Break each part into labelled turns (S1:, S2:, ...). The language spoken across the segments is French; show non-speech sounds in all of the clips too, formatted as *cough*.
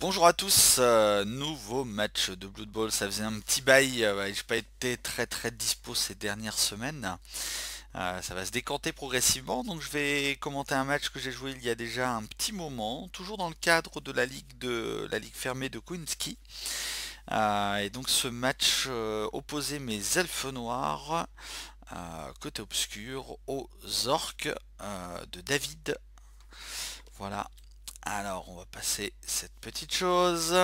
S1: Bonjour à tous, euh, nouveau match de Blood Bowl, ça faisait un petit bail, euh, j'ai pas été très très dispo ces dernières semaines. Euh, ça va se décanter progressivement, donc je vais commenter un match que j'ai joué il y a déjà un petit moment, toujours dans le cadre de la ligue fermée de Quinski. et donc ce match opposait mes elfes noirs côté obscur aux orques de David. Voilà, alors, on va passer cette petite chose.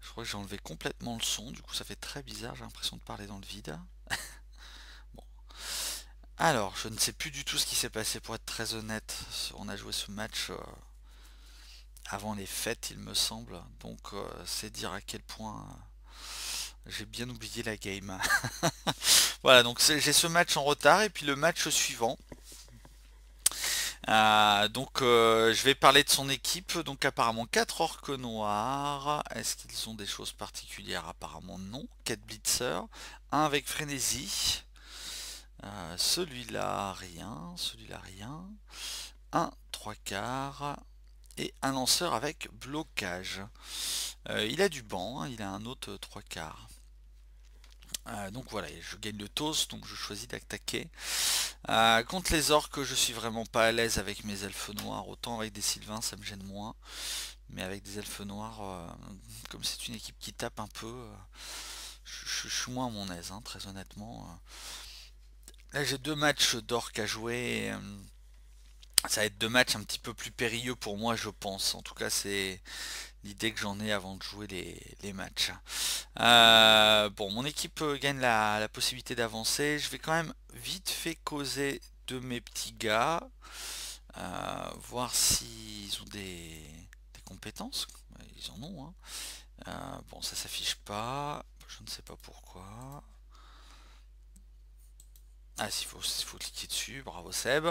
S1: Je crois que j'ai enlevé complètement le son, du coup ça fait très bizarre, j'ai l'impression de parler dans le vide. *laughs* bon. Alors, je ne sais plus du tout ce qui s'est passé pour être très honnête. On a joué ce match euh, avant les fêtes, il me semble. Donc, euh, c'est dire à quel point euh, j'ai bien oublié la game. *laughs* voilà, donc j'ai ce match en retard et puis le match suivant. Euh, donc euh, je vais parler de son équipe. Donc apparemment 4 orques noirs. Est-ce qu'ils ont des choses particulières? Apparemment non. 4 blitzers. Un avec frénésie. Euh, celui-là rien. Celui-là rien. Un 3 quarts. Et un lanceur avec blocage. il a du banc. Hein. il a un autre 3 quarts. Donc voilà, je gagne le toast, donc je choisis d'attaquer. Euh, contre les orques, je suis vraiment pas à l'aise avec mes elfes noirs. Autant avec des sylvains, ça me gêne moins. Mais avec des elfes noirs, euh, comme c'est une équipe qui tape un peu, euh, je, suis moins à mon aise, hein, très honnêtement. Là, j'ai deux matchs d'orques à jouer. ça va être deux matchs un petit peu plus périlleux pour moi, je pense. En tout cas, c'est l'idée que j'en ai avant de jouer les, matchs. Euh, bon, mon équipe euh, gagne la, possibilité d'avancer. Je vais quand même vite fait causer de mes petits gars. Euh, voir s'ils ont des, compétences. Ils en ont. Hein. bon, ça s'affiche pas. Je ne sais pas pourquoi. Ah, s'il faut, faut cliquer dessus, bravo Seb.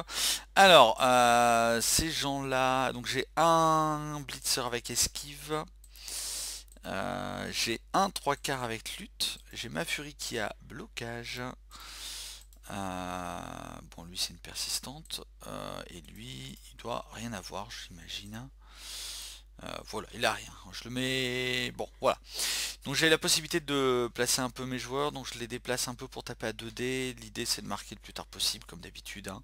S1: Alors, euh, ces gens-là, donc j'ai un blitzer avec esquive. Euh, j'ai un 3 quarts avec lutte. J'ai ma furie qui a blocage. Euh, bon, lui c'est une persistante. et lui, il doit rien avoir, j'imagine. Voilà, il a rien. Je le mets... Bon, voilà. Donc j'ai la possibilité de placer un peu mes joueurs, donc je les déplace un peu pour taper à 2D. L'idée c'est de marquer le plus tard possible, comme d'habitude. Hein.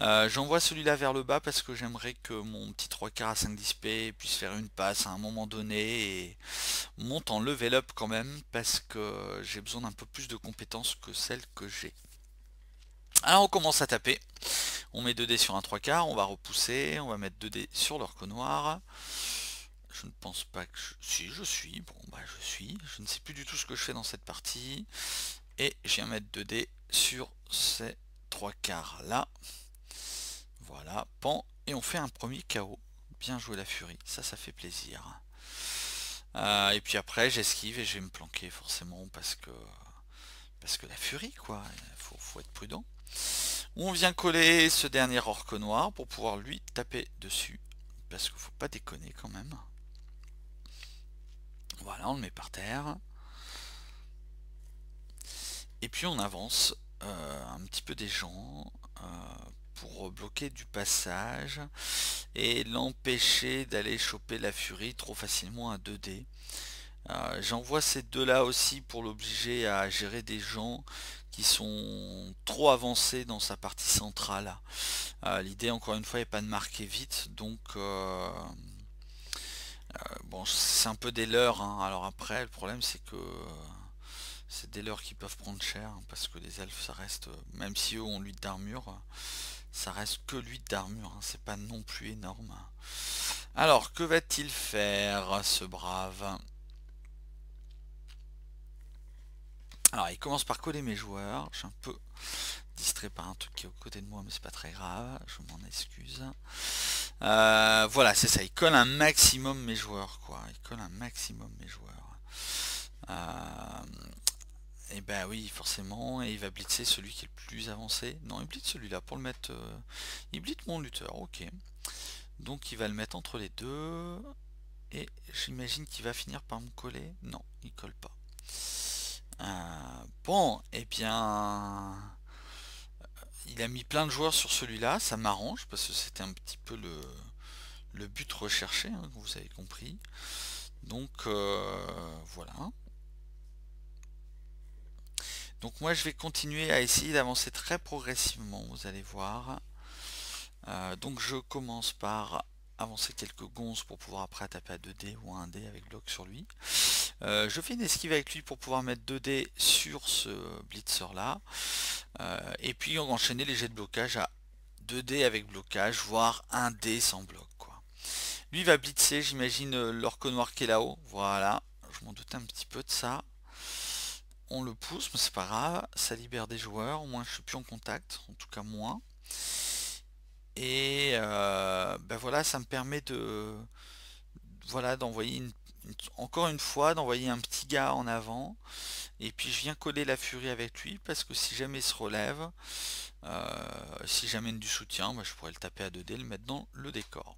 S1: Euh, j'envoie celui-là vers le bas parce que j'aimerais que mon petit 3 quarts à 5 disp puisse faire une passe à un moment donné et monte en level up quand même parce que j'ai besoin d'un peu plus de compétences que celles que j'ai. Alors on commence à taper. On met 2 dés sur un 3 quarts, on va repousser, on va mettre 2 dés sur l'orque noir. Je ne pense pas que je... Si, je suis. Bon, bah je suis. Je ne sais plus du tout ce que je fais dans cette partie. Et je viens mettre 2 dés sur ces trois quarts là. Voilà, pan. Et on fait un premier KO. Bien joué la furie. Ça, ça fait plaisir. Euh, et puis après, j'esquive et je vais me planquer forcément parce que... Parce que la furie, quoi. Il faut, faut être prudent. On vient coller ce dernier orque noir pour pouvoir lui taper dessus. Parce qu'il faut pas déconner quand même. Voilà, on le met par terre. Et puis on avance euh, un petit peu des gens euh, pour bloquer du passage et l'empêcher d'aller choper la furie trop facilement à 2D. Euh, j'envoie ces deux-là aussi pour l'obliger à gérer des gens qui sont trop avancés dans sa partie centrale. L'idée, encore une fois, n'est pas de marquer vite, donc euh, bon, c'est un peu des leurs. Hein. Alors après, le problème, c'est que c'est des leurs qui peuvent prendre cher. Hein, parce que les elfes, ça reste... Même si eux ont l'huile d'armure, ça reste que l'huile d'armure. Hein. c'est pas non plus énorme. Alors, que va-t-il faire, ce brave? Alors, il commence par coller mes joueurs. Suis un peu distrait par un truc qui est aux côté de moi, mais c'est pas très grave. Je m'en excuse. Euh, voilà, c'est ça. Il colle un maximum mes joueurs, quoi. Il colle un maximum mes joueurs. Euh, et ben oui, forcément. Et il va blitzer celui qui est le plus avancé. Non, il blitz celui-là pour le mettre... Euh, il blitz mon lutteur, ok. Donc il va le mettre entre les deux. Et j'imagine qu'il va finir par me coller. Non, il colle pas. bon, et eh bien il a mis plein de joueurs sur celui-là, ça m'arrange parce que c'était un petit peu le, but recherché, hein, vous avez compris. Donc voilà. Donc moi je vais continuer à essayer d'avancer très progressivement, vous allez voir. donc je commence par avancer quelques gonzes pour pouvoir après taper à 2D ou 1D avec bloc sur lui. Euh, je fais une esquive avec lui pour pouvoir mettre 2D sur ce blitzer là. Euh, et puis enchaîner les jets de blocage à 2D avec blocage, voire 1D sans bloc. Quoi. Lui va blitzer, j'imagine euh, l'orque noir qui est là-haut. Voilà, je m'en doute un petit peu de ça. On le pousse, mais c'est pas grave, ça libère des joueurs, au moins je suis plus en contact, en tout cas moins. Et ben voilà, ça me permet de voilà d'envoyer encore une fois d'envoyer un petit gars en avant. Et puis je viens coller la furie avec lui parce que si jamais il se relève, si j'amène du soutien, bah, je pourrais le taper à 2D, le mettre dans le décor.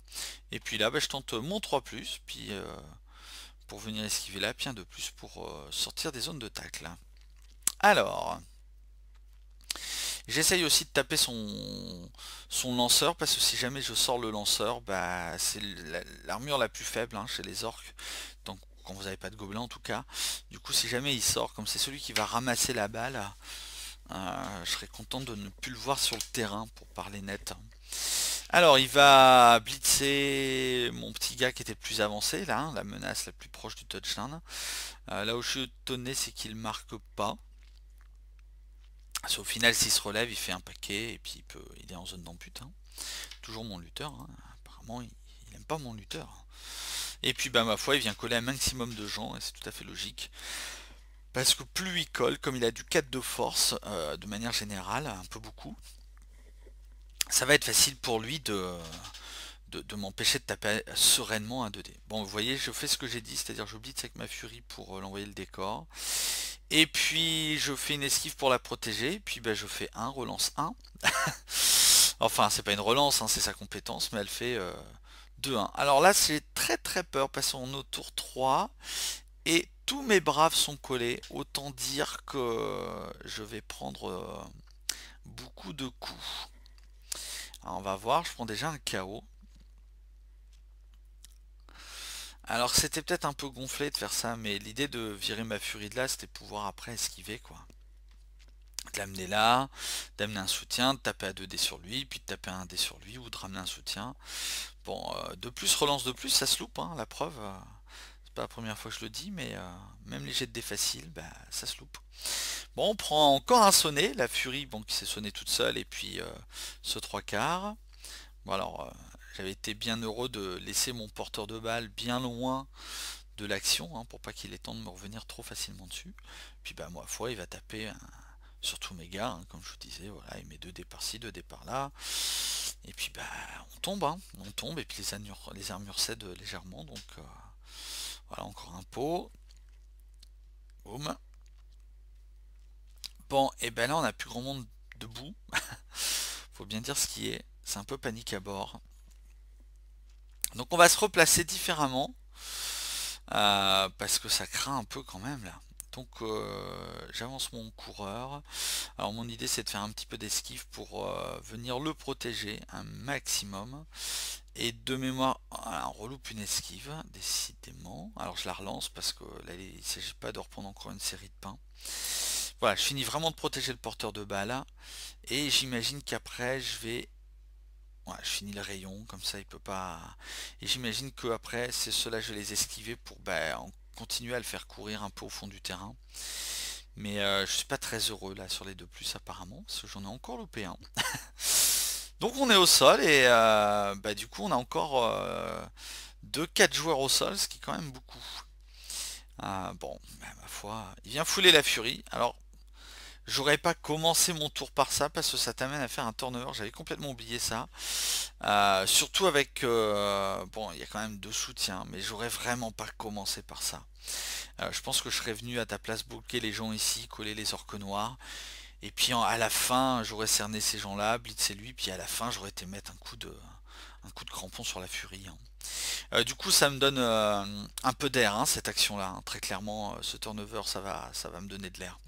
S1: Et puis là, bah, je tente mon 3+, puis pour venir esquiver là, puis un de plus pour sortir des zones de tacle. Alors, J'essaye aussi de taper son, lanceur parce que si jamais je sors le lanceur, bah, c'est l'armure la, plus faible hein, chez les orques. Quand vous n'avez pas de gobelin en tout cas. Du coup si jamais il sort, comme c'est celui qui va ramasser la balle, euh, je serais content de ne plus le voir sur le terrain pour parler net. Alors il va blitzer mon petit gars qui était le plus avancé là, hein, la menace la plus proche du touchdown. Euh, là où je suis étonné c'est qu'il marque pas au final, s'il se relève, il fait un paquet et puis il, peut, il est en zone d'ampute. Hein. Toujours mon lutteur. Hein. Apparemment, il, n'aime pas mon lutteur. Et puis, bah, ma foi, il vient coller un maximum de gens et c'est tout à fait logique. Parce que plus il colle, comme il a du 4 de force, euh, de manière générale, un peu beaucoup, ça va être facile pour lui de, de, m'empêcher de taper sereinement un 2D. Bon, vous voyez, je fais ce que j'ai dit, c'est-à-dire je blitz avec ma furie pour euh, l'envoyer le décor. Et puis je fais une esquive pour la protéger, puis ben, je fais un, relance 1. *laughs* enfin, c'est pas une relance, hein, c'est sa compétence, mais elle fait 2-1. Euh, Alors là, j'ai très très peur, parce qu'on est au tour 3, et tous mes braves sont collés. Autant dire que je vais prendre euh, beaucoup de coups. Alors on va voir, je prends déjà un KO. Alors c'était peut-être un peu gonflé de faire ça, mais l'idée de virer ma furie de là, c'était pouvoir après esquiver quoi. De l'amener là, d'amener un soutien, de taper à 2D sur lui, puis de taper un D sur lui, ou de ramener un soutien. Bon, euh, de plus, relance de plus, ça se loupe, hein, la preuve. Euh, c'est pas la première fois que je le dis, mais euh, même les jets de dés faciles, bah, ça se loupe. Bon, on prend encore un sonnet, la furie bon, qui s'est sonnée toute seule, et puis ce trois quarts. Bon alors, j'avais été bien heureux de laisser mon porteur de balle bien loin de l'action hein, pour pas qu'il ait temps de me revenir trop facilement dessus. Puis bah moi foi il va taper sur tous mes gars, hein, comme je vous disais, voilà, il met deux dés par-ci, deux dés par-là. Et puis bah on tombe, hein, on tombe, et puis les armures, cèdent légèrement, donc euh, voilà encore un pot. Boum. Bon, et ben là on a plus grand monde debout. *laughs* Faut bien dire ce qui est. C'est un peu panique à bord. Donc on va se replacer différemment. Euh, parce que ça craint un peu quand même là. Donc euh, j'avance mon coureur. Alors mon idée c'est de faire un petit peu d'esquive pour euh, venir le protéger un maximum. Et de mémoire, on reloupe une esquive, décidément. Alors je la relance parce que là il ne s'agit pas de reprendre encore une série de pains. Voilà, je finis vraiment de protéger le porteur de balle. Et j'imagine qu'après je vais je finis le rayon, comme ça il peut pas... Et j'imagine que après, c'est cela je les esquiver pour bah, continuer à le faire courir un peu au fond du terrain. Mais euh, je suis pas très heureux là sur les deux plus apparemment, parce que j'en ai encore loupé un. *laughs* Donc on est au sol et euh, bah, du coup on a encore 2-4 euh, joueurs au sol, ce qui est quand même beaucoup. bon, bah, ma foi, il vient fouler la furie. Alors J'aurais pas commencé mon tour par ça parce que ça t'amène à faire un turnover. J'avais complètement oublié ça. Euh, surtout avec... Euh, bon, il y a quand même deux soutiens, mais j'aurais vraiment pas commencé par ça. Euh, je pense que je serais venu à ta place bloquer les gens ici, coller les orques noirs. Et puis à la fin, j'aurais cerné ces gens-là, blitzer lui, puis à la fin, j'aurais été mettre un coup de, un coup de crampon sur la furie. Hein. Euh, du coup, ça me donne euh, un peu d'air, hein, cette action-là. Hein. Très clairement, euh, ce turnover, ça va, ça va me donner de l'air.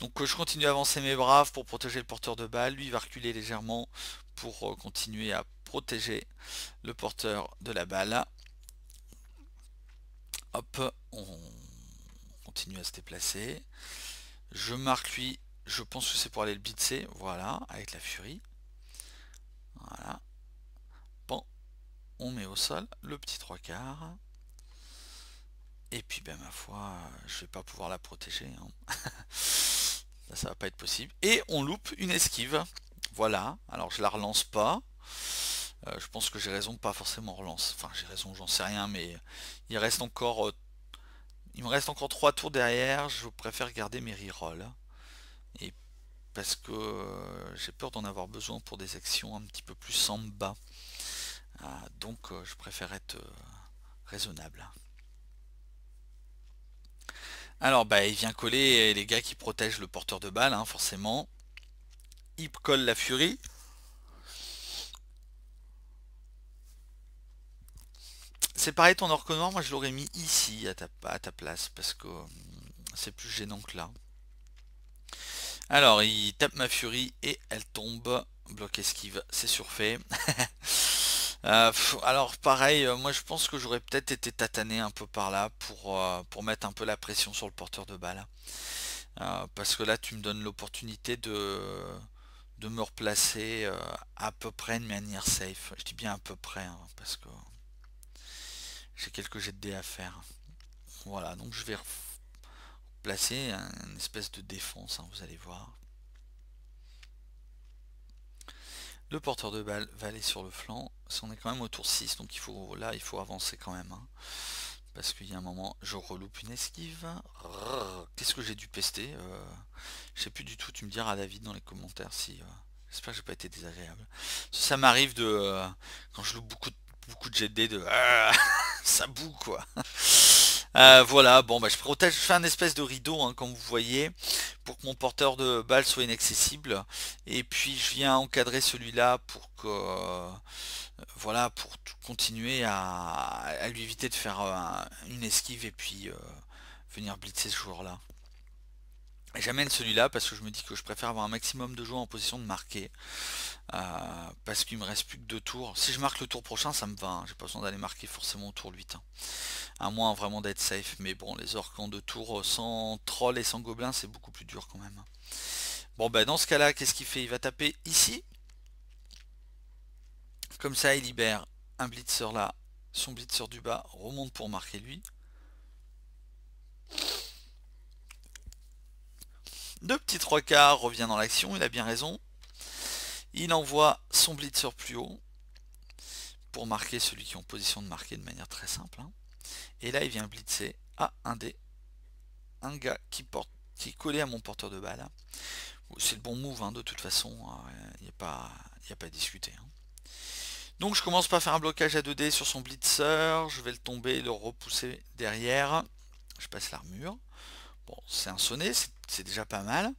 S1: Donc, je continue à avancer mes braves pour protéger le porteur de balle. Lui, il va reculer légèrement pour continuer à protéger le porteur de la balle. Hop, on continue à se déplacer. Je marque lui, je pense que c'est pour aller le blitzer, voilà, avec la furie. Voilà. On met au sol le petit trois quarts. Et puis, ben ma foi, je vais pas pouvoir la protéger. Hein. *laughs* ça va pas être possible. Et on loupe une esquive. Voilà. Alors, je la relance pas. Euh, je pense que j'ai raison de pas forcément relance. Enfin, j'ai raison, j'en sais rien, mais il reste encore... Euh, me reste encore trois tours derrière. Je préfère garder mes rerolls. Et parce que euh, j'ai peur d'en avoir besoin pour des actions un petit peu plus samba. Ah, donc, je préfère être raisonnable. Alors, bah, il vient coller les gars qui protègent le porteur de balle, hein, forcément. Il colle la furie. C'est pareil, ton orque noir, moi je l'aurais mis ici à ta, à ta place, parce que hum, c'est plus gênant que là. Alors, il tape ma furie et elle tombe. Bloc esquive, c'est surfait. *laughs* Euh, alors pareil, euh, moi je pense que j'aurais peut-être été tatané un peu par là pour, euh, pour mettre un peu la pression sur le porteur de balle. parce que là tu me donnes l'opportunité de, de me replacer à peu près de manière safe. Je dis bien à peu près, hein, parce que j'ai quelques jets de dés à faire. Voilà, donc je vais placer une espèce de défense, hein, vous allez voir. Le porteur de balle va aller sur le flanc. On est quand même au tour 6, donc il faut là il faut avancer quand même. Hein. parce qu'il y a un moment, je reloupe une esquive. Qu'est-ce que j'ai dû pester euh, Je sais plus du tout, tu me diras David dans les commentaires si. Euh, j'espère que j'ai pas été désagréable. Ça, m'arrive de. Euh, quand je loupe beaucoup de beaucoup de GD de. *laughs* ça boue quoi. Euh, voilà, bon bah je protège, je fais un espèce de rideau hein, comme vous voyez pour que mon porteur de balle soit inaccessible et puis je viens encadrer celui-là pour que euh, voilà pour continuer à, lui éviter de faire euh, une esquive et puis venir blitzer ce joueur-là. J'amène celui-là parce que je me dis que je préfère avoir un maximum de joueurs en position de marquer. Euh, parce qu'il me reste plus que deux tours. Si je marque le tour prochain, ça me va. Hein. J'ai pas besoin d'aller marquer forcément au tour 8. Hein. À moins vraiment d'être safe. Mais bon, les orques en deux tours sans troll et sans gobelin, c'est beaucoup plus dur quand même. Bon, bah dans ce cas-là, qu'est-ce qu'il fait? Il va taper ici. Comme ça, il libère un blitzer là. Son blitzer du bas remonte pour marquer lui. Deux petits trois quarts revient dans l'action, il a bien raison. Il envoie son blitzer plus haut pour marquer celui qui est en position de marquer de manière très simple. Hein. Et là, il vient blitzer à un des un gars qui est collé à mon porteur de balle. C'est le bon move hein, de toute façon, il n'y a, pas, à discuter. Hein. Donc je commence par faire un blocage à 2D sur son blitzer, je vais le tomber, le repousser derrière, je passe l'armure. Bon, c'est un sonnet, déjà pas mal.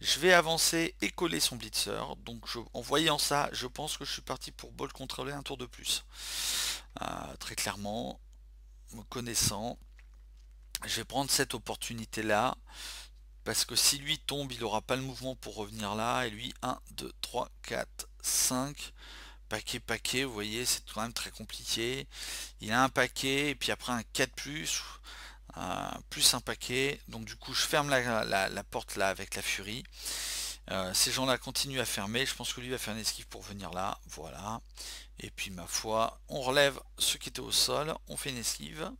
S1: Je vais avancer et coller son blitzer. Donc en voyant ça, je pense que je suis parti pour ball contrôler un tour de plus. Euh, très clairement, me connaissant, je vais prendre cette opportunité là. Parce que si lui tombe, il n'aura pas le mouvement pour revenir là. Et lui, 1, 2, 3, 4, 5. Paquet, paquet, vous voyez, c'est quand même très compliqué. Il a un paquet, et puis après un 4+. Plus plus un paquet. Donc du coup, je ferme la, porte là avec la furie. Euh, ces gens-là continuent à fermer. Je pense que lui va faire une esquive pour venir là. Voilà. Et puis ma foi, on relève ce qui était au sol. On fait une esquive.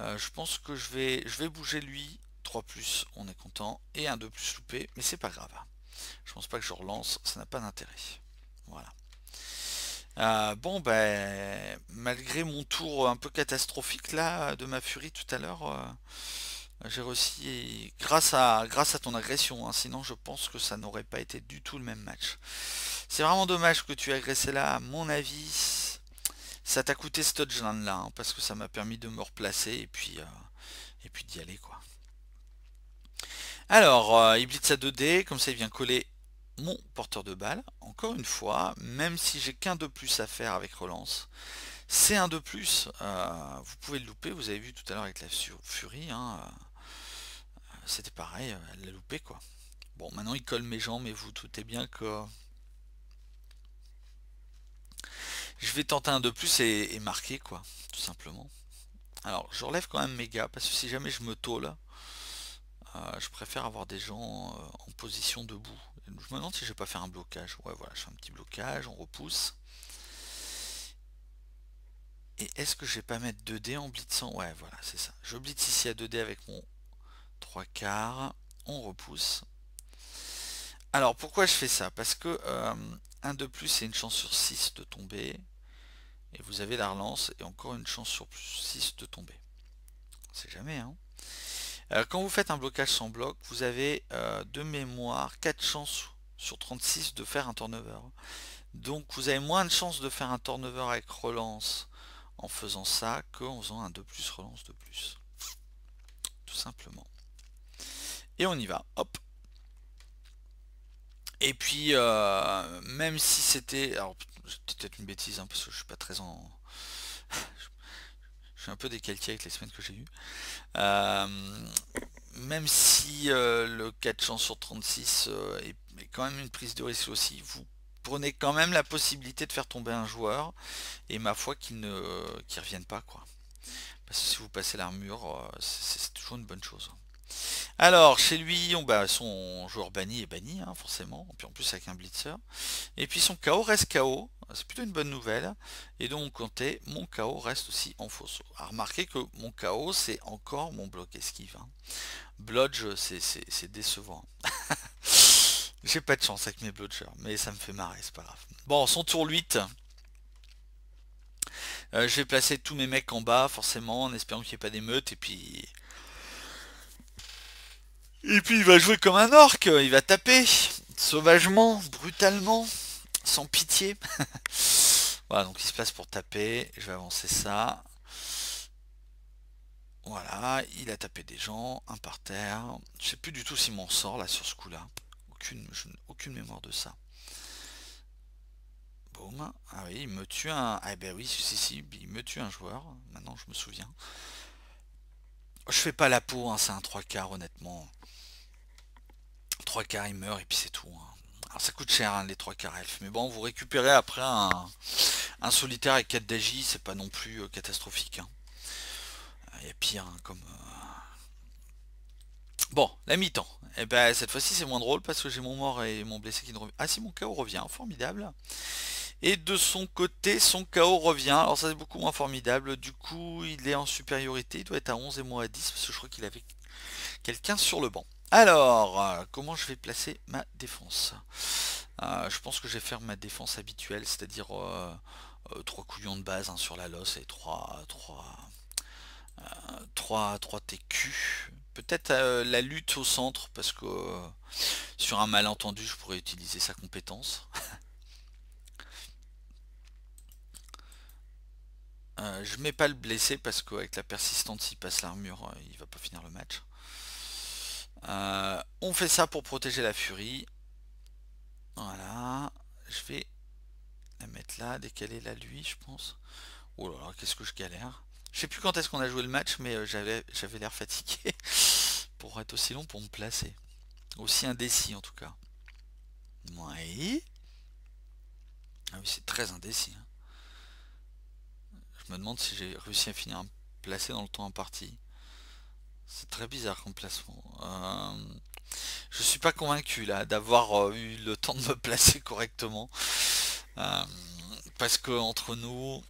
S1: Euh, je pense que je vais, je vais bouger lui. 3 plus, on est content. Et un 2 plus loupé, mais c'est pas grave. Je pense pas que je relance, ça n'a pas d'intérêt. Voilà. Euh, bon, ben, malgré mon tour un peu catastrophique là de ma furie tout à l'heure, euh, j'ai réussi grâce à, ton agression. Hein. sinon, je pense que ça n'aurait pas été du tout le même match. C'est vraiment dommage que tu aies agressé là. À mon avis, ça t'a coûté ce là, hein, parce que ça m'a permis de me replacer et puis, euh, et puis d'y aller quoi. Alors, il blitz à 2D, comme ça il vient coller mon porteur de balle. Encore une fois, même si j'ai qu'un de plus à faire avec relance, c'est un de plus. Euh, vous pouvez le louper, vous avez vu tout à l'heure avec la furie. Hein, euh, c'était pareil, elle l'a loupé quoi. Bon, maintenant il colle mes jambes, mais vous doutez bien que Je vais tenter un de plus et, marquer quoi, tout simplement. Alors je relève quand même mes gars, parce que si jamais je me tôle, euh, je préfère avoir des gens euh, en position debout. Je me demande si je vais pas faire un blocage. Ouais voilà, je fais un petit blocage, on repousse. Et est-ce que je vais pas mettre 2D en blitzant Ouais voilà, c'est ça. Je blitz ici à 2D avec mon 3 quarts. On repousse. Alors pourquoi je fais ça? Parce que euh, un de plus c'est une chance sur 6 de tomber. Et vous avez la relance et encore une chance sur 6 de tomber. On sait jamais hein. Euh, quand vous faites un blocage sans bloc, vous avez euh, de mémoire 4 chances sur 36 de faire un turnover. Donc vous avez moins de chances de faire un turnover avec relance en faisant ça qu'en faisant un 2 plus relance de plus. Tout simplement. Et on y va. Hop. Et puis, euh, même si c'était... Alors, c'était peut-être une bêtise, hein, parce que je suis pas très en... *laughs* un peu décalqué avec les semaines que j'ai eues. Euh, même si euh, le 4 chances sur 36 est, quand même une prise de risque aussi, vous prenez quand même la possibilité de faire tomber un joueur, et ma foi qu'il ne revienne pas. quoi. Parce que si vous passez l'armure, c'est toujours une bonne chose. Alors, chez lui, bah, son joueur banni est banni, hein, forcément. Puis en plus avec un blitzer. Et puis son KO reste KO. C'est plutôt une bonne nouvelle. Et donc, comptez, mon KO reste aussi en faux À remarquer que mon KO, c'est encore mon bloc esquive. Hein. Blodge, c'est décevant. *laughs* J'ai pas de chance avec mes blodgers, mais ça me fait marrer, c'est pas grave. Bon, son tour 8. Euh, je vais placer tous mes mecs en bas, forcément, en espérant qu'il n'y ait pas d'émeute. Et puis, et puis il va jouer comme un orc, il va taper sauvagement, brutalement, sans pitié. *laughs* voilà, donc il se place pour taper. Je vais avancer ça. Voilà, il a tapé des gens, un par terre. Je sais plus du tout s'il m'en sort là sur ce coup-là. Aucune, aucune mémoire de ça. Boum. Ah oui, il me tue un. Ah ben oui, si, si, il me tue un joueur. Maintenant je me souviens. Je fais pas la peau, hein, c'est un 3 quarts honnêtement. 3 quarts il meurt et puis c'est tout. Hein. Alors ça coûte cher hein, les 3 quarts elf. Mais bon vous récupérez après un, solitaire avec 4 d'agi, c'est pas non plus euh, catastrophique. Hein. Il y a pire comme... Euh, bon, la mi-temps. Et eh ben cette fois-ci c'est moins drôle parce que j'ai mon mort et mon blessé qui ne revient. Ah si mon KO revient, formidable. Et de son côté, son KO revient. Alors ça c'est beaucoup moins formidable. Du coup, il est en supériorité. Il doit être à 11 et moi à 10 parce que je crois qu'il avait quelqu'un sur le banc. Alors, euh, comment je vais placer ma défense? Euh, Je pense que je vais faire ma défense habituelle, c'est-à-dire 3 euh, couillons de base hein, sur la losse et 3, 3, 3, 3 TQ. Peut-être la lutte au centre, parce que sur un malentendu, je pourrais utiliser sa compétence. je mets pas le blessé parce qu'avec la persistance, s'il passe l'armure, il va pas finir le match. Euh, on fait ça pour protéger la furie. Voilà. Je vais la mettre là, décaler la lui, je pense. Oh là là, qu'est-ce que je galère. Je sais plus quand est-ce qu'on a joué le match, mais euh, j'avais l'air fatigué *laughs* pour être aussi long pour me placer. Aussi indécis en tout cas. Oui. Ah oui, c'est très indécis. Hein. Je me demande si j'ai réussi à finir placé dans le temps imparti. C'est très bizarre comme placement. Euh, je suis pas convaincu là d'avoir euh, eu le temps de me placer *laughs* correctement. Euh, parce que entre nous,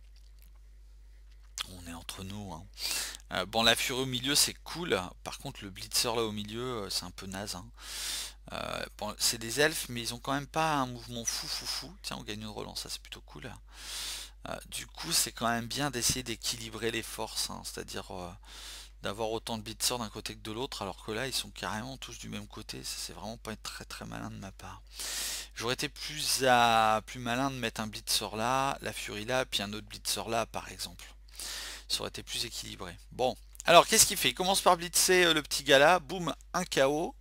S1: on est entre nous. Hein. bon, la furie au milieu c'est cool. Par contre, le blitzer là au milieu, c'est un peu naze. Hein. c'est des elfes, mais ils ont quand même pas un mouvement fou fou fou. Tiens, on gagne une relance, ça c'est plutôt cool. du coup, c'est quand même bien d'essayer d'équilibrer les forces, hein. c'est-à-dire d'avoir autant de blitzers d'un côté que de l'autre, alors que là, ils sont carrément tous du même côté. C'est vraiment pas très très malin de ma part. J'aurais été plus, à, plus malin de mettre un blitzer là, la furie là, puis un autre blitzer là, par exemple. Ça aurait été plus équilibré. Bon, alors qu'est-ce qu'il fait? Il commence par blitzer euh, le petit gars là, boum, un KO.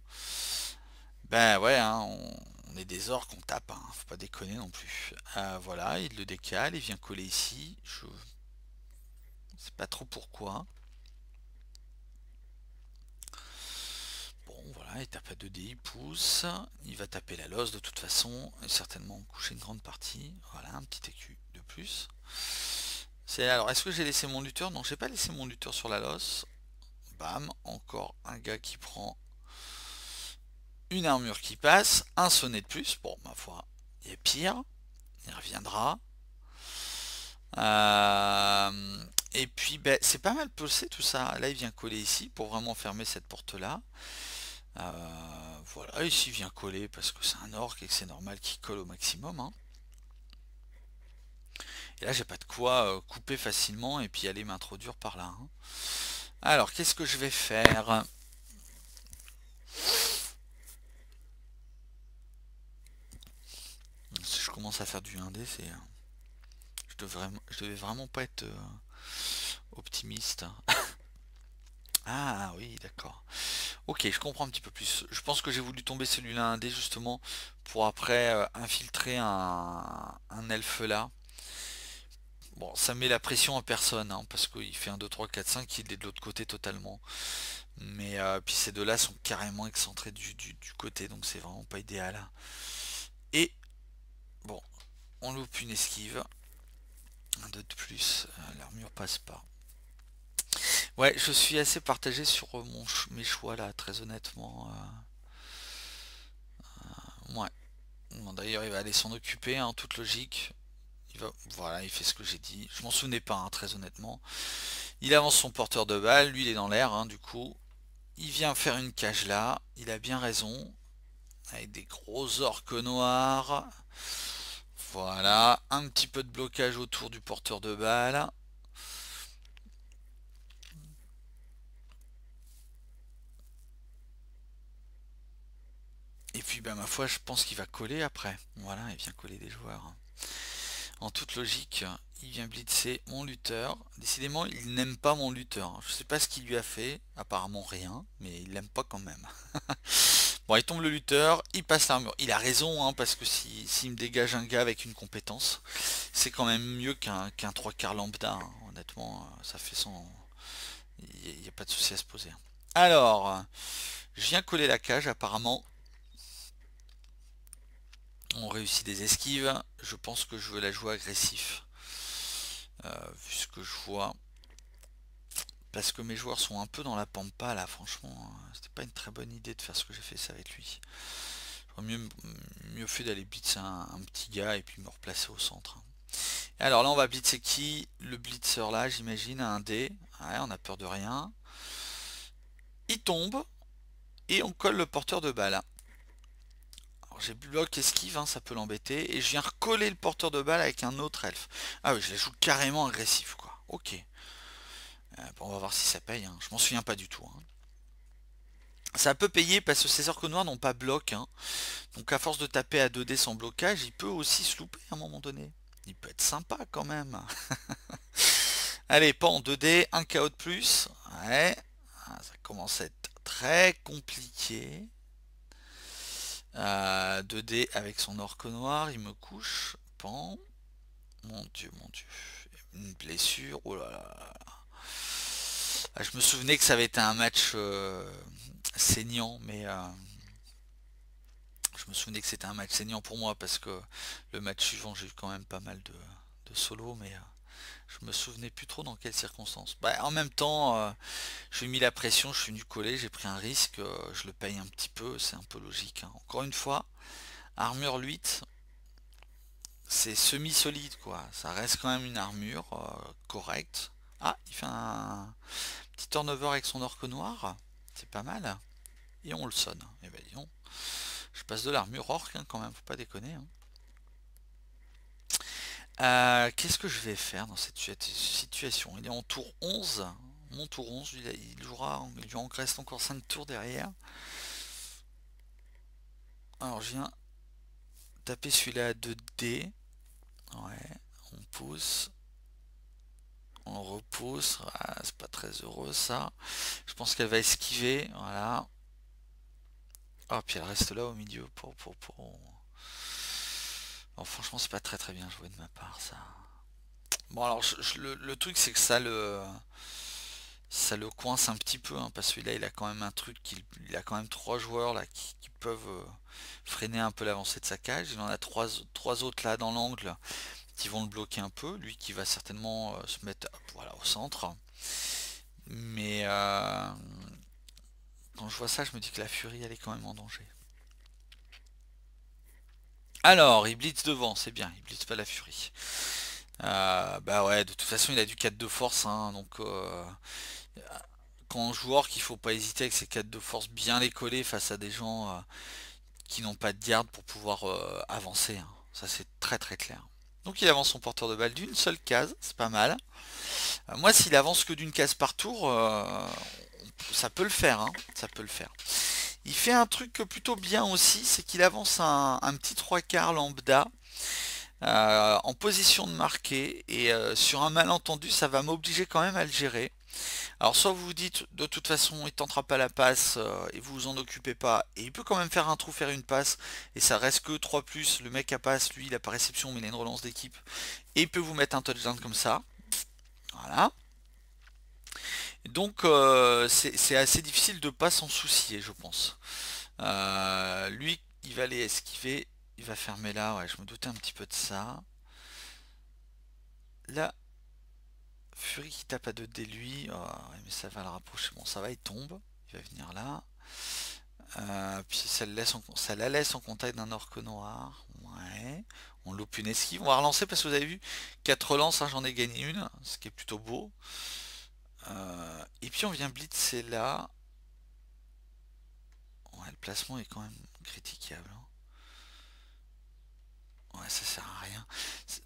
S1: Ben ouais, hein, on, est des orques, on tape, hein, faut pas déconner non plus. Euh, voilà, il le décale, il vient coller ici. Je sais pas trop pourquoi. Il tape à 2D, il pousse, il va taper la losse de toute façon, et certainement coucher une grande partie. Voilà, un petit écu de plus. Alors, est-ce que j'ai laissé mon lutteur? Non, j'ai pas laissé mon lutteur sur la losse. Bam, encore un gars qui prend une armure qui passe, un sonnet de plus. Bon, ma foi, il est pire. Il reviendra. Euh, et puis, ben, c'est pas mal posé tout ça. Là, il vient coller ici pour vraiment fermer cette porte-là. Euh, voilà, ici il vient coller parce que c'est un orc et que c'est normal qu'il colle au maximum. Hein. Et là, j'ai pas de quoi euh, couper facilement et puis aller m'introduire par là. Hein. Alors, qu'est-ce que je vais faire? Si je commence à faire du 1D, c'est... Euh, je devrais, je devais vraiment pas être optimiste. *laughs* ah oui, d'accord. Ok, je comprends un petit peu plus. Je pense que j'ai voulu tomber celui-là 1D justement pour après infiltrer un, un elfe là Bon, ça met la pression à personne, hein, parce qu'il fait un 2, 3, 4, 5, il est de l'autre côté totalement. Mais euh, puis ces deux-là sont carrément excentrés du, côté, donc c'est vraiment pas idéal. Et, bon, on loupe une esquive. Un 2 de plus, euh, l'armure passe pas. Ouais, je suis assez partagé sur euh, mon, mes choix là, très honnêtement. ouais. D'ailleurs, il va aller s'en occuper, en hein, toute logique. Voilà, il fait ce que j'ai dit. Je m'en souvenais pas, hein, très honnêtement. Il avance son porteur de balle. Lui, il est dans l'air, hein, du coup. Il vient faire une cage là. Il a bien raison. Avec des gros orques noirs. Voilà. Un petit peu de blocage autour du porteur de balle. Puis, ben, ma foi, je pense qu'il va coller après. Voilà, il vient coller des joueurs. En toute logique, il vient blitzer mon lutteur. Décidément, il n'aime pas mon lutteur. Je sais pas ce qu'il lui a fait. Apparemment rien, mais il l'aime pas quand même. *laughs* bon, il tombe le lutteur, il passe l'armure. Il a raison, hein, parce que s'il si, me dégage un gars avec une compétence, c'est quand même mieux qu'un qu'un 3 quarts lambda. Hein. Honnêtement, ça fait son... Il n'y a pas de souci à se poser. Alors, je viens coller la cage apparemment. On réussit des esquives. Je pense que je veux la jouer agressif. Euh, vu ce que je vois. Parce que mes joueurs sont un peu dans la pampa là, franchement. Hein. C'était pas une très bonne idée de faire ce que j'ai fait ça avec lui. J'aurais mieux, mieux fait d'aller blitzer un, petit gars et puis me replacer au centre. Alors là on va blitzer qui? Le blitzer là j'imagine, un dé. Ouais, on a peur de rien. Il tombe. Et on colle le porteur de balle j'ai bloc esquive, hein, ça peut l'embêter. Et je viens recoller le porteur de balle avec un autre elfe. Ah oui, je la joue carrément agressif, quoi. Ok. Euh, bon, on va voir si ça paye. Hein. Je m'en souviens pas du tout. Hein. Ça peut payer parce que ces orques noirs n'ont pas bloc. Donc à force de taper à 2D sans blocage, il peut aussi se louper à un moment donné. Il peut être sympa quand même. *laughs* Allez, pas en 2D, un KO de plus. Ouais. Ah, ça commence à être très compliqué. 2D euh, avec son orque noir, il me couche. Pan. Mon dieu, mon dieu. Une blessure. Oh là là. Ah, je me souvenais que ça avait été un match euh, saignant, mais euh, je me souvenais que c'était un match saignant pour moi parce que le match suivant j'ai eu quand même pas mal de, de solo, mais je me souvenais plus trop dans quelles circonstances. Bah, en même temps, euh, je mis la pression, je suis venu coller, j'ai pris un risque, euh, je le paye un petit peu, c'est un peu logique. Hein. Encore une fois, armure 8, c'est semi-solide quoi. Ça reste quand même une armure euh, correcte. Ah, il fait un petit turnover avec son orque noir. C'est pas mal. Et on le sonne. Et eh ben disons, je passe de l'armure orque hein, quand même, faut pas déconner. Hein. Euh, qu'est-ce que je vais faire dans cette situation? Il est en tour 11. Mon tour 11, il, jouera, il lui en reste encore 5 tours derrière. Alors je viens taper celui-là à 2D. Ouais, on pousse. On repousse. Ah, c'est pas très heureux ça. Je pense qu'elle va esquiver. Voilà. Oh, puis elle reste là au milieu pour, pour, pour franchement, c'est pas très très bien joué de ma part, ça. Bon, alors, le, truc, c'est que ça le... Ça le coince un petit peu, hein, parce que là, il a quand même un truc, il, a quand même trois joueurs là qui, peuvent euh, freiner un peu l'avancée de sa cage. Il en a trois, autres là dans l'angle qui vont le bloquer un peu. Lui qui va certainement euh, se mettre au centre. Mais euh, quand je vois ça, je me dis que la Furie, elle est quand même en danger. Alors, il blitz devant, c'est bien, il blitz pas la Furie. Euh, bah ouais, de toute façon, il a du 4 de force, hein, donc quand on joue Orc, il faut pas hésiter avec ses 4 de force bien les coller face à des gens qui n'ont pas de garde pour pouvoir avancer. Hein. Ça, c'est très très clair. Donc il avance son porteur de balle d'une seule case, c'est pas mal. Euh, moi s'il avance que d'une case par tour, euh, ça peut le faire, hein, ça peut le faire. Il fait un truc plutôt bien aussi, c'est qu'il avance un, petit 3 quarts lambda euh, en position de marquer et sur un malentendu ça va m'obliger quand même à le gérer. Alors soit vous vous dites de toute façon il tentera pas la passe euh, et vous vous en occupez pas et il peut quand même faire un trou, faire une passe et ça reste que 3 plus, le mec à passe lui il a pas réception mais il a une relance d'équipe et il peut vous mettre un touchdown comme ça. Voilà. Donc euh, c'est assez difficile de pas s'en soucier je pense. Euh, lui il va aller esquiver, il va fermer là, ouais je me doutais un petit peu de ça. Là Fury qui tape à 2 d lui. Oh, mais ça va le rapprocher. Bon, ça va, il tombe. Il va venir là. Euh, puis ça, le laisse ça la laisse en contact d'un orque noir. Ouais. On loupe une esquive. On va relancer parce que vous avez vu, 4 relances, hein, j'en ai gagné une, ce qui est plutôt beau. Euh, et puis on vient blitzer là. Ouais, le placement est quand même critiquable. Hein. Ouais, ça sert à rien.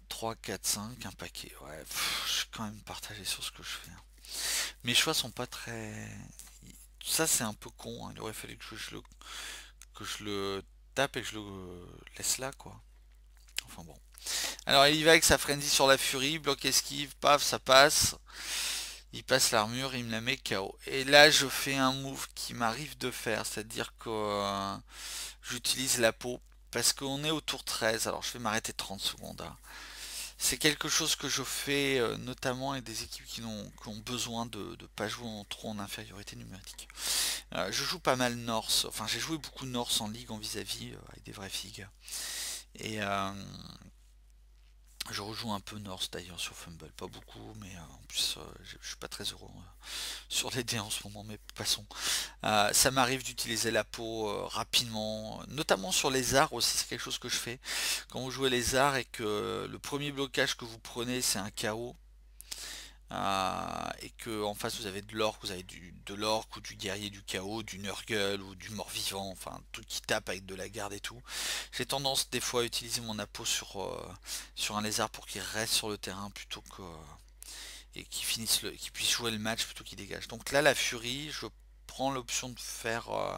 S1: 3, 4, 5, un paquet. Ouais, je suis quand même partagé sur ce que je fais. Hein. Mes choix sont pas très... Ça, c'est un peu con. Hein. Il aurait fallu que je, le... que je le tape et que je le laisse là, quoi. Enfin bon. Alors, il va avec sa frenzy sur la furie. Bloc esquive, paf, ça passe. Il passe l'armure, il me la met KO. Et là, je fais un move qui m'arrive de faire. C'est-à-dire que euh, j'utilise la peau parce qu'on est au tour 13, alors je vais m'arrêter 30 secondes. Hein. C'est quelque chose que je fais euh, notamment avec des équipes qui ont, besoin de ne pas jouer en, trop en infériorité numérique. Euh, je joue pas mal Norse, enfin j'ai joué beaucoup Norse en ligue en vis-à-vis avec des vrais figues. Et je rejoue un peu Norse d'ailleurs sur Fumble, pas beaucoup, mais euh, en plus euh, je, suis pas très heureux euh, *laughs* sur les dés en ce moment, mais passons. ça m'arrive d'utiliser la peau rapidement, notamment sur les arts aussi, c'est quelque chose que je fais. Quand vous jouez les arts et que le premier blocage que vous prenez c'est un chaos, euh, et que en face vous avez de l'orque, vous avez du, de l'orque ou du guerrier du chaos, du nurgle ou du mort-vivant, enfin tout qui tape avec de la garde et tout. J'ai tendance des fois à utiliser mon apo sur, euh, sur un lézard pour qu'il reste sur le terrain plutôt que et qu'il finisse puisse jouer le match plutôt qu'il dégage. Donc là la furie, je prends l'option de faire euh,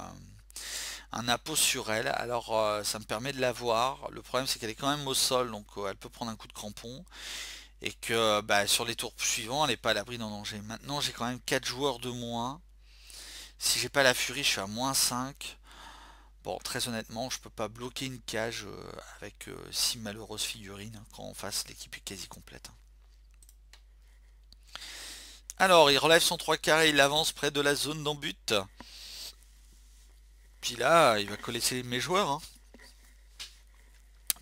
S1: un apo sur elle. Alors ça me permet de la voir. Le problème c'est qu'elle est quand même au sol, donc elle peut prendre un coup de crampon et que bah, sur les tours suivants elle n'est pas à l'abri d'un danger. Maintenant j'ai quand même 4 joueurs de moins. Si j'ai pas la furie je suis à moins 5. Bon très honnêtement je peux pas bloquer une cage euh, avec 6 euh, malheureuses figurines quand en face l'équipe est quasi complète. Alors il relève son 3 carrés, il avance près de la zone d'embut. Puis là il va coller mes joueurs. Hein.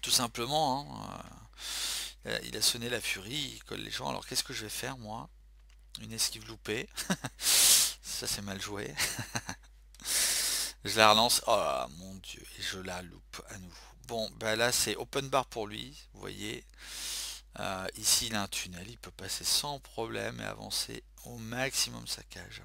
S1: Tout simplement. Hein. Euh, il a sonné la furie, il colle les gens. Alors qu'est-ce que je vais faire moi? Une esquive loupée. *laughs* Ça c'est mal joué. *laughs* je la relance. Oh mon dieu. Et je la loupe à nouveau. Bon, ben là c'est open bar pour lui. Vous voyez. Euh, ici il a un tunnel. Il peut passer sans problème et avancer au maximum sa cage.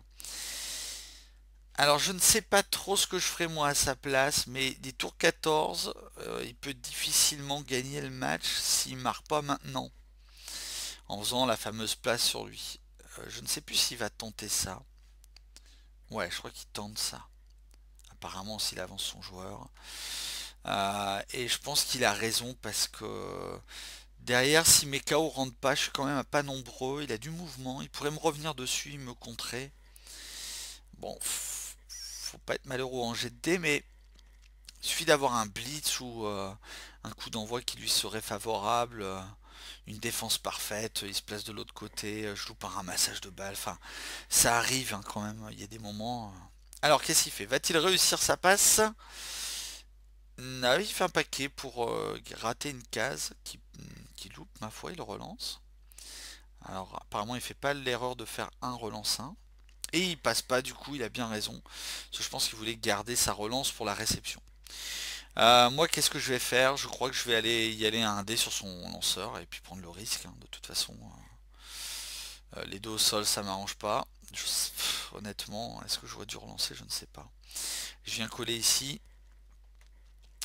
S1: Alors je ne sais pas trop ce que je ferai moi à sa place, mais des tours 14, euh, il peut difficilement gagner le match s'il marque pas maintenant. En faisant la fameuse place sur lui. Euh, je ne sais plus s'il va tenter ça. Ouais, je crois qu'il tente ça. Apparemment s'il avance son joueur. Euh, et je pense qu'il a raison parce que derrière, si mes KO rentrent pas, je suis quand même pas nombreux. Il a du mouvement, il pourrait me revenir dessus, il me contrer. Bon, faut pas être malheureux en GD, mais il suffit d'avoir un blitz ou euh, un coup d'envoi qui lui serait favorable, euh, une défense parfaite, il se place de l'autre côté, euh, je loupe un ramassage de balles, enfin ça arrive hein, quand même, il y a des moments. Alors qu'est-ce qu'il fait? Va-t-il réussir sa passe? Ah il fait un paquet pour rater une case qui, qui loupe, ma foi, il relance. Alors apparemment il fait pas l'erreur de faire un relance 1. Et il passe pas, du coup il a bien raison. Je pense qu'il voulait garder sa relance pour la réception. Euh, moi qu'est-ce que je vais faire? Je crois que je vais aller y aller un dé sur son lanceur et puis prendre le risque. Hein, de toute façon, euh, les deux au sol ça m'arrange pas. honnêtement, est-ce que j'aurais dû relancer? Je ne sais pas. Je viens coller ici.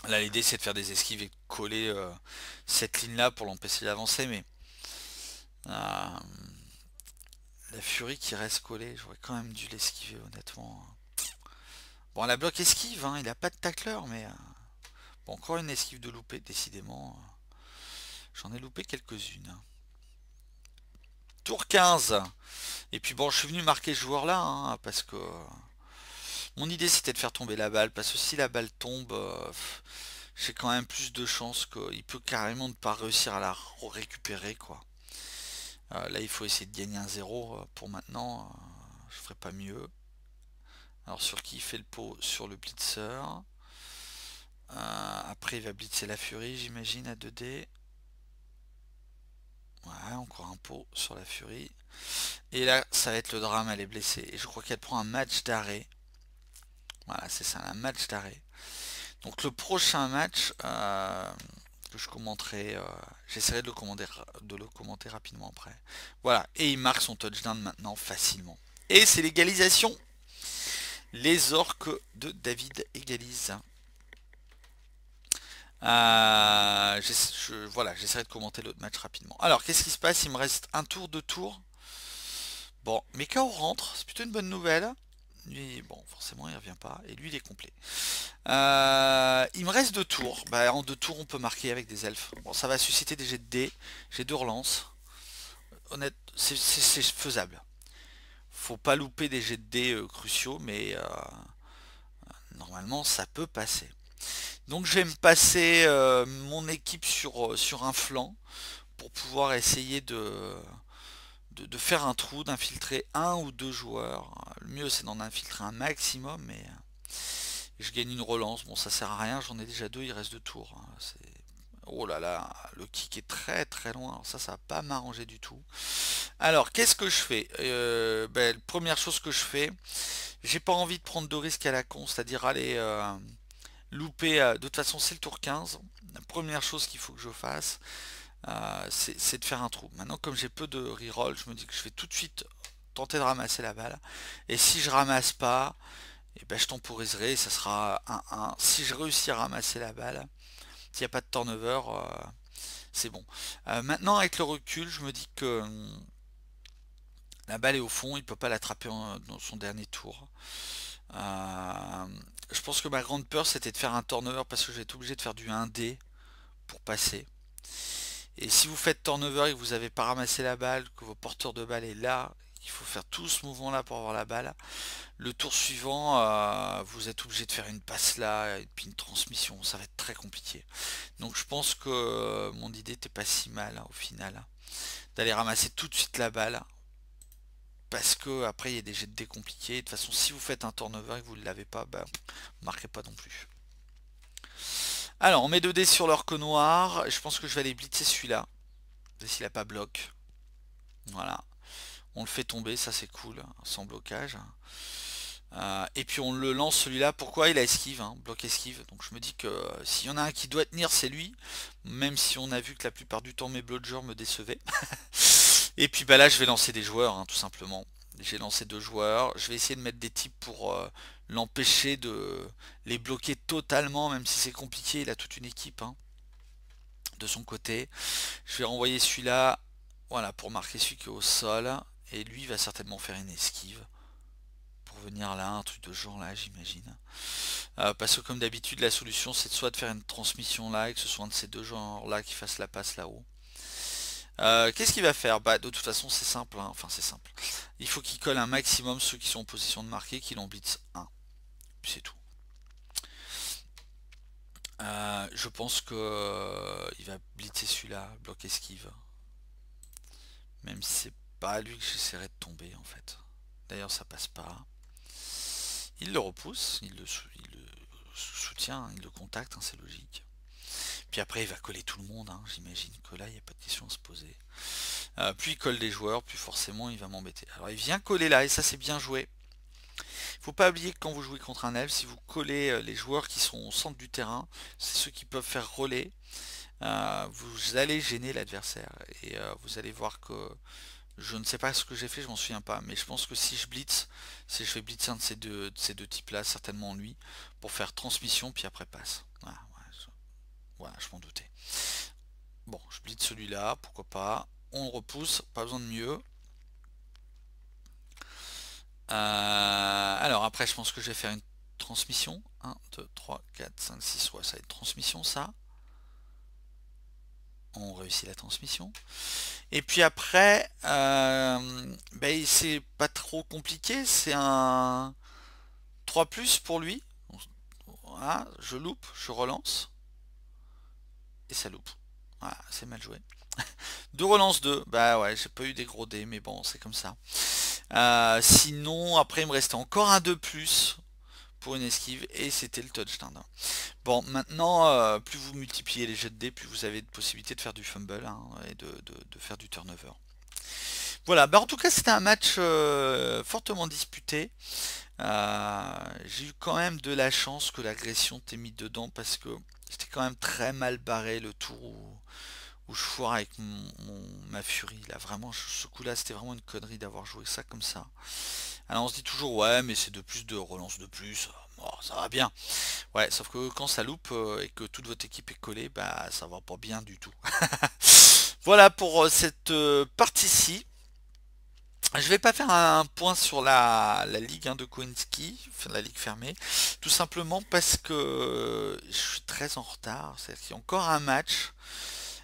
S1: Là l'idée c'est de faire des esquives et coller euh, cette ligne là pour l'empêcher d'avancer mais la furie qui reste collée, j'aurais quand même dû l'esquiver honnêtement. Bon la bloc esquive, hein, il a pas de tacleur mais... Euh, bon encore une esquive de loupé décidément. J'en ai loupé quelques-unes. Tour 15 Et puis bon je suis venu marquer ce joueur là hein, parce que... Mon idée c'était de faire tomber la balle, parce que si la balle tombe, euh, j'ai quand même plus de chances qu'il peut carrément ne pas réussir à la récupérer quoi. Euh, là il faut essayer de gagner un 0 euh, pour maintenant, je ferai pas mieux. Alors sur qui il fait le pot? Sur le blitzer. après il va blitzer la furie j'imagine à 2D. Ouais, encore un pot sur la furie. Et là, ça va être le drame, elle est blessée. Et je crois qu'elle prend un match d'arrêt. Voilà, c'est ça, un match d'arrêt. Donc le prochain match euh, je commenterai, euh, j'essaierai de, le commenter, de le commenter rapidement après. Voilà, et il marque son touchdown maintenant facilement. Et c'est l'égalisation. Les orques de David égalisent. Euh, voilà, j'essaierai de commenter l'autre match rapidement. Alors, qu'est-ce qui se passe? Il me reste un tour, de tour. Bon, mes KO rentre, c'est plutôt une bonne nouvelle. Lui, bon, forcément, il revient pas. Et lui, il est complet. Euh, il me reste deux tours. Bah, en deux tours, on peut marquer avec des elfes. Bon, ça va susciter des jets de dés. J'ai deux relances. Honnête, c'est faisable. Faut pas louper des jets de dés euh, cruciaux, mais euh, normalement, ça peut passer. Donc, je vais me passer mon équipe sur, sur un flanc pour pouvoir essayer de de, faire un trou, d'infiltrer un ou deux joueurs. Le mieux c'est d'en infiltrer un maximum, mais euh, je gagne une relance. Bon, ça sert à rien, j'en ai déjà deux, il reste deux tours. Hein. Oh là là, le kick est très très loin. ça, ça va pas m'arranger du tout. Alors, qu'est-ce que je fais? Euh, ben, Première chose que je fais, j'ai pas envie de prendre de risques à la con, c'est-à-dire aller euh, louper. de toute façon, c'est le tour 15. La première chose qu'il faut que je fasse, euh, c'est de faire un trou. Maintenant, comme j'ai peu de reroll, je me dis que je vais tout de suite tenter de ramasser la balle. Et si je ramasse pas, et eh ben, je temporiserai, ça sera 1-1. Si je réussis à ramasser la balle, s'il n'y a pas de turnover, euh, c'est bon. Euh, maintenant, avec le recul, je me dis que hum, la balle est au fond, il ne peut pas l'attraper dans son dernier tour. je pense que ma grande peur, c'était de faire un turnover parce que été obligé de faire du 1D pour passer. Et si vous faites turnover et que vous n'avez pas ramassé la balle, que vos porteurs de balle est là, il faut faire tout ce mouvement là pour avoir la balle. Le tour suivant, euh, vous êtes obligé de faire une passe là et puis une transmission. Ça va être très compliqué. Donc je pense que euh, mon idée n'était pas si mal hein, au final. D'aller ramasser tout de suite la balle. Parce que après il y a des jets de dés compliqués. De toute façon si vous faites un turnover et que vous ne l'avez pas, ben, vous marquez pas non plus. Alors, on met 2 dés sur l'orque noir. Je pense que je vais aller blitzer celui-là. S'il n'a pas bloc. Voilà. On le fait tomber, ça c'est cool, sans blocage. Euh, et puis on le lance celui-là. Pourquoi? Il a esquive, hein, bloc esquive. Donc je me dis que euh, s'il y en a un qui doit tenir, c'est lui. Même si on a vu que la plupart du temps mes blodgers me décevaient. *laughs* et puis bah là je vais lancer des joueurs, hein, tout simplement. J'ai lancé deux joueurs. Je vais essayer de mettre des types pour euh, l'empêcher de les bloquer totalement, même si c'est compliqué. Il a toute une équipe hein, de son côté. Je vais renvoyer celui-là voilà, pour marquer celui qui est au sol. Et lui va certainement faire une esquive. Pour venir là, un truc de genre là, j'imagine. Euh, parce que comme d'habitude, la solution, c'est soit de faire une transmission là, et que ce soit un de ces deux genres là qui fasse la passe là-haut. Euh, qu'est-ce qu'il va faire? Bah de toute façon c'est simple, hein. enfin c'est simple. Il faut qu'il colle un maximum ceux qui sont en position de marquer, qu'il en blitz 1. Puis c'est tout. Euh, je pense que euh, il va blitzer celui-là, bloc esquive. Même si c'est pas lui que j'essaierai de tomber en fait. D'ailleurs ça passe pas. Il le repousse, il le, soutient, il le contacte, hein, c'est logique. Puis après, il va coller tout le monde, hein, j'imagine que là, il n'y a pas de question à se poser. Euh, puis il colle des joueurs, puis forcément, il va m'embêter. Alors, il vient coller là, et ça, c'est bien joué. Il faut pas oublier que quand vous jouez contre un elfe, si vous collez euh, les joueurs qui sont au centre du terrain, c'est ceux qui peuvent faire relais. Euh, vous allez gêner l'adversaire. Et vous allez voir que je ne sais pas ce que j'ai fait, je m'en souviens pas, mais je pense que si je blitz, si je fais blitz un de ces deux, ces deux types-là, certainement lui, pour faire transmission, puis après passe. Je, m'en doutais. Bon, je blitz celui-là, pourquoi pas. On repousse, pas besoin de mieux. Euh, alors après, je pense que je vais faire une transmission. 1, 2, 3, 4, 5, 6, ouais, ça va être transmission, ça on réussit la transmission. Et puis après, euh, ben, c'est pas trop compliqué, c'est un 3 plus pour lui. Voilà, je loupe, je relance. Et ça loupe. Voilà, c'est mal joué. *laughs* Deux relances 2. Bah ouais, j'ai pas eu des gros dés, mais bon, c'est comme ça. Euh, sinon, après, il me restait encore un 2 plus une esquive et c'était le touchdown. Bon, maintenant, euh, plus vous multipliez les jets de dés, plus vous avez de possibilités de faire du fumble hein, et de, faire du turnover. Voilà, bah en tout cas c'était un match euh, fortement disputé. J'ai eu quand même de la chance que l'agression t'ait mis dedans parce que c'était quand même très mal barré le tour où, je foire avec ma furie. Là, vraiment, ce coup-là, c'était vraiment une connerie d'avoir joué ça comme ça. Alors on se dit toujours ouais mais c'est de plus de relance de plus, oh, ça va bien. Ouais, sauf que quand ça loupe euh, et que toute votre équipe est collée, bah ça va pas bien du tout. *laughs* voilà pour euh, cette euh, partie-ci. Je vais pas faire un point sur la, ligue hein, de Kowinski, la ligue fermée, tout simplement parce que je suis très en retard. C'est-à-dire qu'il y a encore un match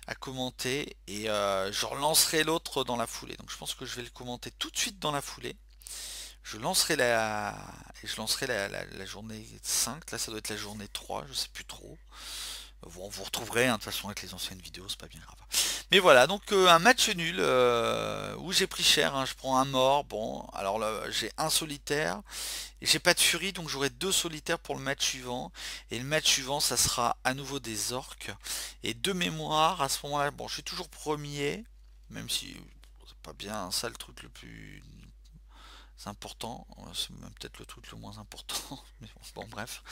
S1: à commenter et je relancerai l'autre dans la foulée. Donc je pense que je vais le commenter tout de suite dans la foulée. Je lancerai la je lancerai la, journée 5 là ça doit être la journée 3 je sais plus trop vous, vous retrouverez hein, de toute façon avec les anciennes vidéos c'est pas bien grave. Mais voilà donc euh, un match nul euh, où j'ai pris cher hein. je prends un mort. Bon alors là j'ai un solitaire. Et j'ai pas de furie donc j'aurai deux solitaires pour le match suivant. Et le match suivant ça sera à nouveau des orques. Et de mémoire à ce moment là bon je suis toujours premier même si c'est pas bien ça le truc le plus c'est important, c'est même peut-être le truc le moins important, *laughs* mais bon, bref.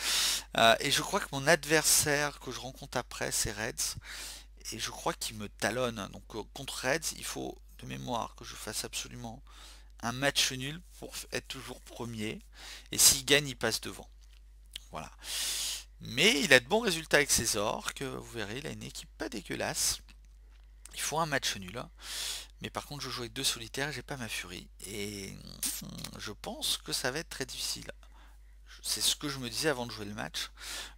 S1: Euh, et je crois que mon adversaire que je rencontre après, c'est Reds, et je crois qu'il me talonne. Donc euh, contre Reds, il faut de mémoire que je fasse absolument un match nul pour être toujours premier, et s'il gagne, il passe devant. Voilà. Mais il a de bons résultats avec ses orques, vous verrez, il a une équipe pas dégueulasse. Il faut un match nul. Mais par contre, je joue avec deux solitaires, j'ai pas ma furie. Et *sniffs* je pense que ça va être très difficile. C'est ce que je me disais avant de jouer le match.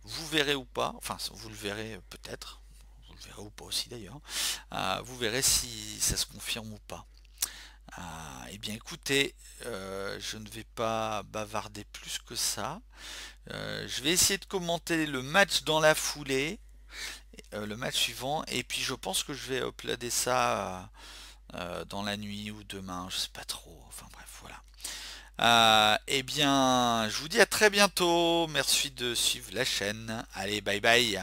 S1: Vous verrez ou pas, enfin vous le verrez peut-être, vous le verrez ou pas aussi d'ailleurs. Euh, vous verrez si ça se confirme ou pas. Euh, eh bien écoutez, euh, je ne vais pas bavarder plus que ça. je vais essayer de commenter le match dans la foulée, le match suivant, et puis je pense que je vais uploader ça euh, dans la nuit ou demain, je sais pas trop. Enfin bref, voilà. Euh, eh bien, je vous dis à très bientôt. Merci de suivre la chaîne. Allez, bye bye.